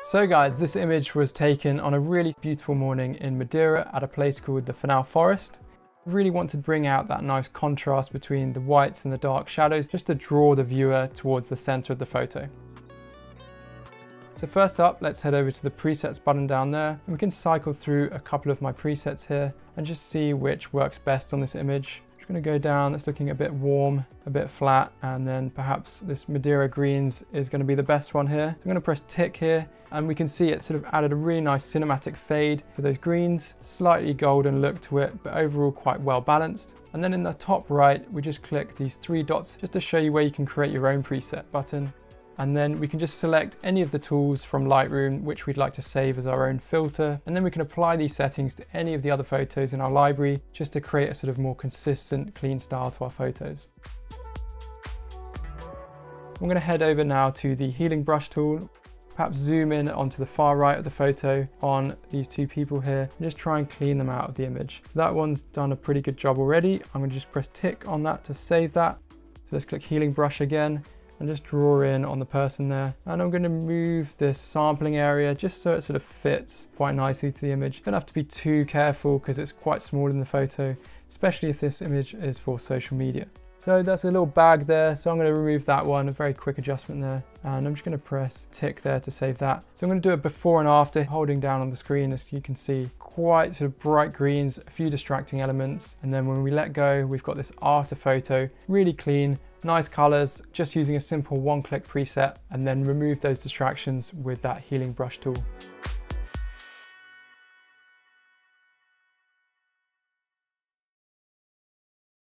So guys, this image was taken on a really beautiful morning in Madeira at a place called the Fanal Forest. I really want to bring out that nice contrast between the whites and the dark shadows just to draw the viewer towards the center of the photo. So first up, let's head over to the presets button down there and we can cycle through a couple of my presets here and just see which works best on this image going to go down, it's looking a bit warm, a bit flat, and then perhaps this Madeira Greens is going to be the best one here. So I'm going to press tick here, and we can see it sort of added a really nice cinematic fade for those greens, slightly golden look to it, but overall quite well balanced. And then in the top right, we just click these three dots just to show you where you can create your own preset button and then we can just select any of the tools from Lightroom which we'd like to save as our own filter and then we can apply these settings to any of the other photos in our library just to create a sort of more consistent clean style to our photos. I'm going to head over now to the healing brush tool perhaps zoom in onto the far right of the photo on these two people here and just try and clean them out of the image. That one's done a pretty good job already. I'm going to just press tick on that to save that. So let's click healing brush again and just draw in on the person there. And I'm going to move this sampling area just so it sort of fits quite nicely to the image. Don't have to be too careful because it's quite small in the photo, especially if this image is for social media. So that's a little bag there, so I'm going to remove that one, a very quick adjustment there. And I'm just going to press tick there to save that. So I'm going to do it before and after, holding down on the screen as you can see, quite sort of bright greens, a few distracting elements. And then when we let go, we've got this after photo, really clean, nice colors, just using a simple one click preset and then remove those distractions with that healing brush tool.